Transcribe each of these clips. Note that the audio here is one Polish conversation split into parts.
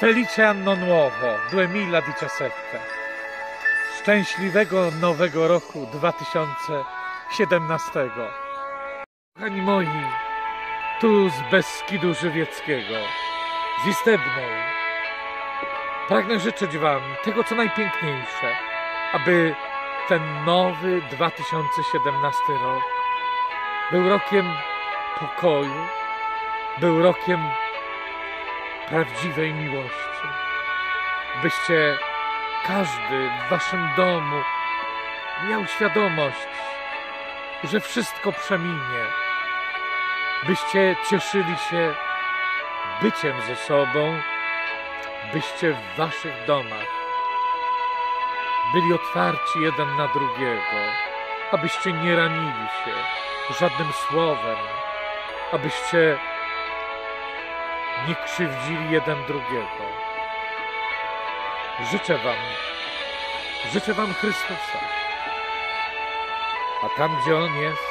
Felice anno nuovo 2017. Szczęśliwego nowego roku 2017. Kochani moi, tu z Beskidu Żywieckiego, z Istebnej. Pragnę życzyć Wam tego, co najpiękniejsze, aby ten nowy 2017 rok był rokiem pokoju, był rokiem prawdziwej miłości. Byście każdy w waszym domu miał świadomość, że wszystko przeminie. Byście cieszyli się byciem ze sobą, byście w waszych domach byli otwarci jeden na drugiego, abyście nie ranili się żadnym słowem, abyście nie krzywdzili jeden drugiego. Życzę Wam, życzę Wam Chrystusa. A tam, gdzie On jest,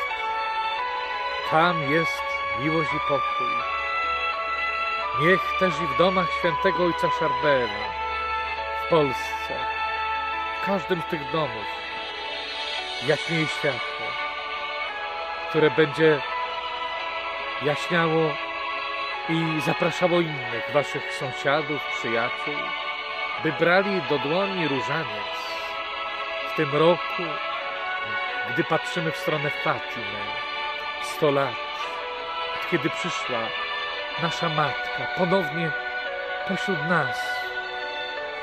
tam jest miłość i pokój. Niech też i w domach świętego Ojca Szarbela, w Polsce, w każdym z tych domów jaśnieje światło, które będzie jaśniało i zapraszało innych waszych sąsiadów, przyjaciół, by brali do dłoni różaniec w tym roku, gdy patrzymy w stronę Fatimy, 100 lat, od kiedy przyszła nasza matka ponownie pośród nas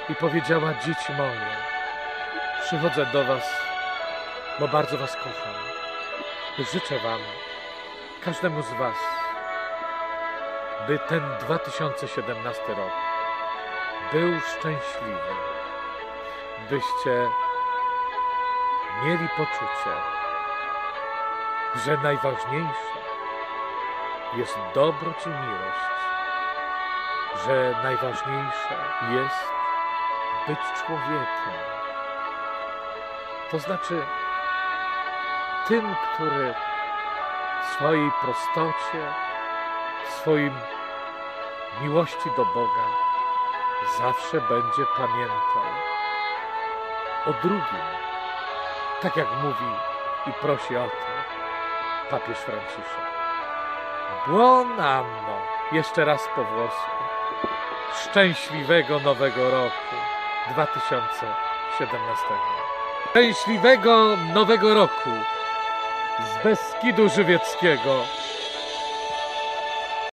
i powiedziała: Dzieci moje, przychodzę do Was, bo bardzo Was kocham. Życzę Wam, każdemu z Was, by ten 2017 rok był szczęśliwy, byście mieli poczucie, że najważniejsze jest dobroć i miłość, że najważniejsze jest być człowiekiem. To znaczy tym, który w swojej prostocie, swoim miłości do Boga zawsze będzie pamiętał o drugim, tak jak mówi i prosi o to papież Franciszek. Buon anno, jeszcze raz po włosku, szczęśliwego nowego roku 2017. Szczęśliwego nowego roku z Beskidu Żywieckiego